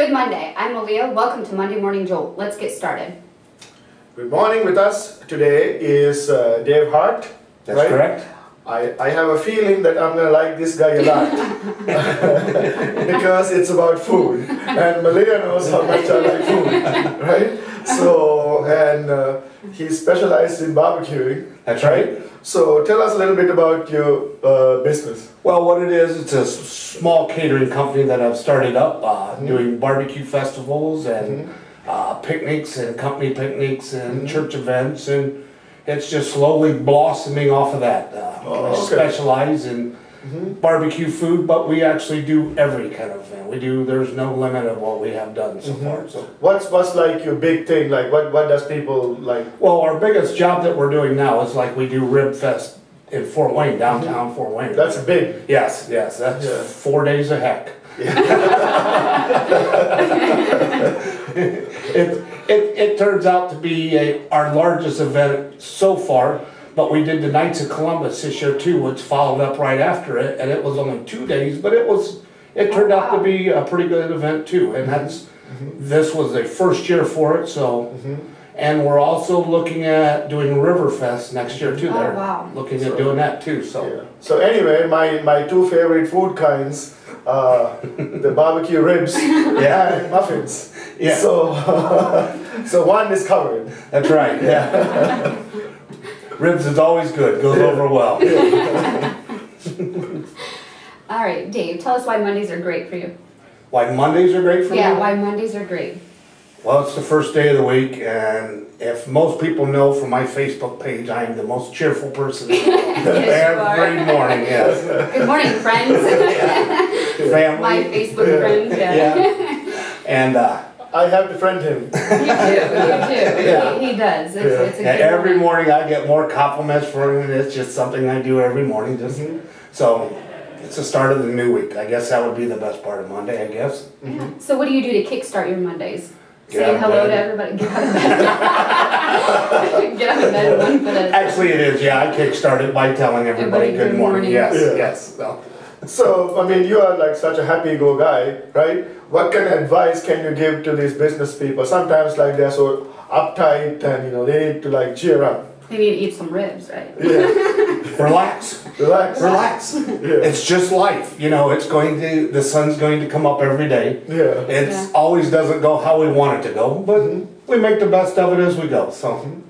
Good Monday. I'm Maleah. Welcome to Monday Morning Jolt. Let's get started. Good morning. With us today is uh, Dave Hart. That's right? correct. I, I have a feeling that I'm gonna like this guy a lot because it's about food, and Maleah knows how much I like food, right? So and uh, he's specialized in barbecuing. That's right. So tell us a little bit about your uh, business. Well, what it is, it's a small catering company that I've started up, uh, doing barbecue festivals and uh, picnics and company picnics and church events, and it's just slowly blossoming off of that. Uh, Oh, I specialize in mm-hmm. barbecue food, but we actually do every kind of event. We do. There's no limit of what we have done so mm-hmm. far. So. What's what's like your big thing? Like what what does people like? Well, our biggest job that we're doing now is like we do Rib Fest in Fort Wayne, mm-hmm. downtown Fort Wayne. That's a big. Yes, yes, that's Yeah. four days a heck. it, it, it turns out to be a, our largest event so far, but we did the Knights of Columbus this year too, which followed up right after it, and it was only two days, but it was, it turned out to be a pretty good event too, and that's, this was the first year for it, so. And we're also looking at doing Riverfest next year too, Oh, they're wow. looking So- at doing that too, so. Yeah. So anyway, my, my two favorite food kinds, uh, the barbecue ribs and muffins. Yeah. So, so one is covered. That's right, yeah. Ribs is always good, goes over well. All right, Dave, tell us why Mondays are great for you. Why Mondays are great for me? Yeah, why Mondays are great. Well, it's the first day of the week, and if most people know from my Facebook page, I am the most cheerful person in the world. Yes. Every morning, yes. Good morning, friends. Family. My Facebook friends, yeah. Yeah. And uh, I have to friend him. You do, you do. Yeah. He, he does. It's, Yeah. it's a and good every morning. morning I get more compliments for him. and it's just something I do every morning. Just mm-hmm. so it's the start of the new week. I guess that would be the best part of Monday. I guess. Yeah. So what do you do to kickstart your Mondays? Get out Saying hello bed. to everybody. Get out of bed. Get out of bed one foot at a time. Actually, it is. Yeah, I kickstarted by telling everybody, Everybody good good morning. morning. Yes, Yeah. yes. So, So, I mean, you are like such a happy-go guy, right? What kind of advice can you give to these business people? Sometimes like they're so uptight and, you know, they need to like cheer up. They need to eat some ribs, right? Yeah, relax, relax. relax. Yeah, It's just life. You know, it's going to. The sun's going to come up every day. yeah. It Yeah. always doesn't go how we want it to go, but mm-hmm. we make the best of it as we go. So mm-hmm.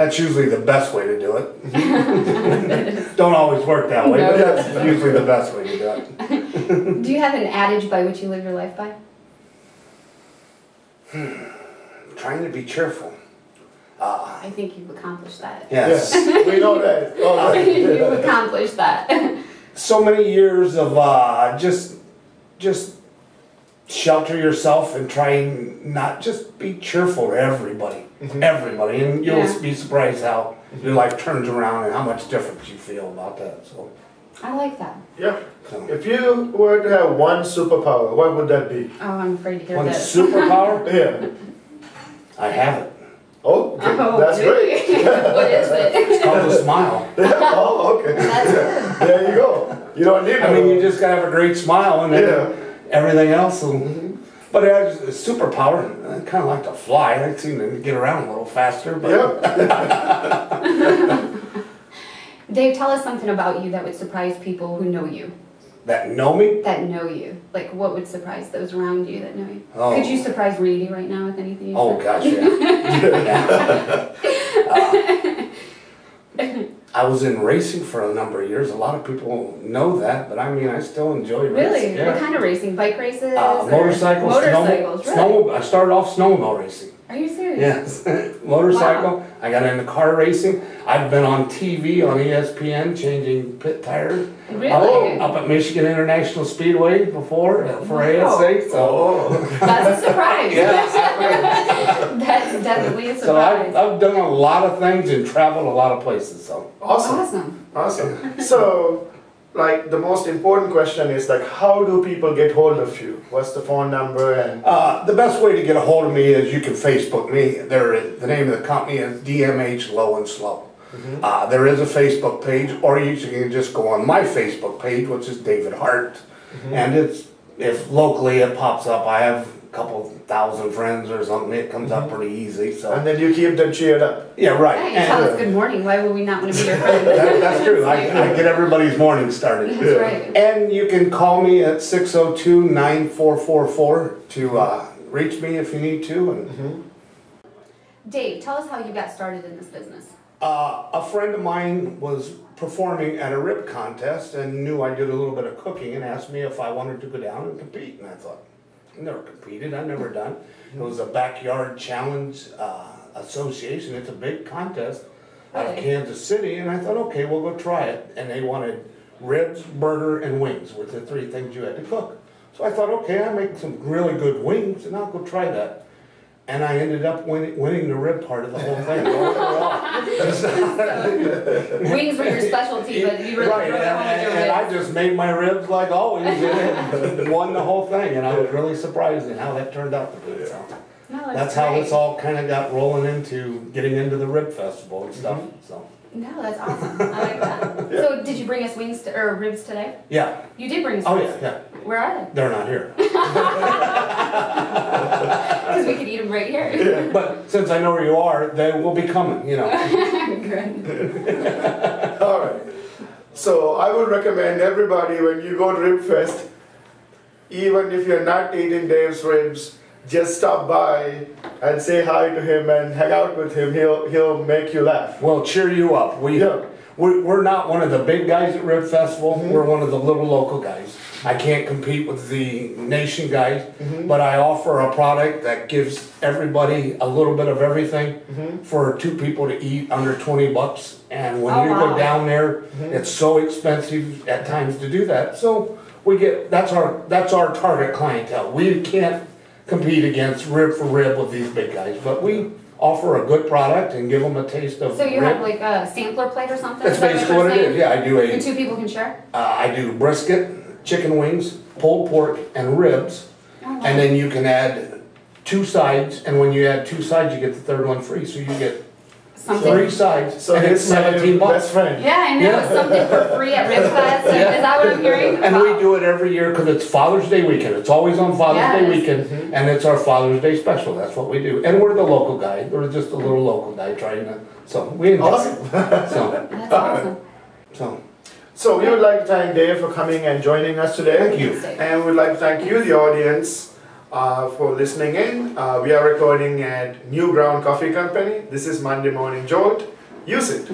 That's usually the best way to do it. Don't always work that way, but that's usually the best way to do it. Do you have an adage by which you live your life by? Hmm. Trying to be cheerful. Uh, I think you've accomplished that. yes. Yes, we know that. All right. you've accomplished that. so many years of uh, just just shelter yourself and trying not just be cheerful to everybody mm-hmm. everybody and you'll Yeah. be surprised how mm-hmm. your life turns around and how much difference you feel about that so, I like that. Yeah. so. If you were to have one superpower, what would that be? Oh, I'm afraid to hear one this. superpower Yeah. i have it Oh, okay. Oh, that's really? great. what is it? it's called a smile oh, okay. That's good. There you go. You don't need i mean no- you just gotta have a great smile and then Yeah. Everything else will but as a superpower i kind of like to fly i seem to get around a little faster but Yeah. Dave, tell us something about you that would surprise people who know you. that know me That know you. Like, what would surprise those around you that know you? Oh. Could you surprise Reedy right now with anything you Oh said? gosh, yeah. Uh, I was in racing for a number of years. A lot of people know that, but I mean, I still enjoy racing. Really? Yeah. What kind of racing? Bike races? uh, motorcycles, Motorcycles, snow, really? snow, I started off snowmobile racing. Are you serious? Yes, motorcycle. I got into car racing. I've been on TV on ESPN changing pit tires. Really? Up, up at Michigan International Speedway before uh, for Wow. ASA. So, Oh. That's a surprise. yeah. That's definitely a surprise. so I've, surprise. I've done a lot of things and traveled a lot of places. So. Awesome. Awesome. Awesome. So, like, the most important question is like, how do people get hold of you? What's the phone number and? Uh, the best way to get a hold of me is you can Facebook me. There, the name of the company is DMH Low and Slow. Uh, there is a Facebook page, or you can just go on my Facebook page, which is David Hart, and it's if locally it pops up. I have couple thousand friends or something, it comes up pretty easy, so. And then you keep them cheered up. Yeah, right. Yeah, you tell And- us good morning. Why would we not want to be your friend? That- That's true, I, I get everybody's morning started. That's right. And you can call me at 602-9444 to, uh, reach me if you need to, and, Dave, tell us how you got started in this business. uh, a friend of mine was performing at a rib contest and knew I did a little bit of cooking and asked me if I wanted to go down and compete, and I thought, I never competed, I've never done. It was a backyard challenge, uh, association, it's a big contest out of Really? Kansas City, and I thought, okay, we'll go try it, and they wanted ribs, burger, and wings were the three things you had to cook. So I thought, okay, I make some really good wings, and I'll go try that. And I ended up winning, winning the rib part of the whole thing. Wings were your specialty, but you really Right, drove and, it your and I just made my ribs like always, and won the whole thing, and I was really surprised at how that turned out to be, so. No, That's how great. this all kinda got rolling into getting into the rib festival and stuff, mm-hmm. so, No, that's awesome. I like that. So, did you bring us wings to, or ribs today? yeah, You did bring us. oh wings. yeah, yeah, Where are they? They're not here. Because we could eat them right here. But since I know where you are, they will be coming, you know. Good. All right. So I would recommend everybody when you go to Rib Fest, even if you're not eating Dave's ribs, just stop by and say hi to him and hang out with him. He'll he'll make you laugh. We'll cheer you up. We, Yeah. we're, we're not one of the big guys at Rib Festival, mm-hmm. we're one of the little local guys. I can't compete with the nation guys, mm-hmm. but I offer a product that gives everybody a little bit of everything mm-hmm. for two people to eat under twenty bucks. And when Oh, you go down there, it's so expensive at times to do that. So we get, that's our, that's our target clientele. We can't compete against rib for rib with these big guys, but we offer a good product and give them a taste of So you rib. have like a sampler plate or something? That's basically what it is, yeah, I do And a, two people can share? uh, I do brisket, chicken wings, pulled pork, and ribs. Oh, wow. And then you can add two sides, and when you add two sides, you get the third one free, so you get Something. three sides, So and it's he's my seventeen best bucks. friend. Yeah, I know, Yeah. something for free at Rib Fest, is Yeah. that what I'm hearing? And we do it every year, cause it's Father's Day weekend, it's always on Father's Day Yes. weekend, mm-hmm. and it's our Father's Day special, that's what we do. And we're the local guy, we're just a little local guy trying to, so, we enjoy Awesome. it. So, That's awesome. so, So we would like to thank Dave for coming and joining us today. Thank you. And we'd like to thank you, the audience, uh, for listening in. Uh, we are recording at New Ground Coffee Company. This is Monday Morning Jolt. Use it.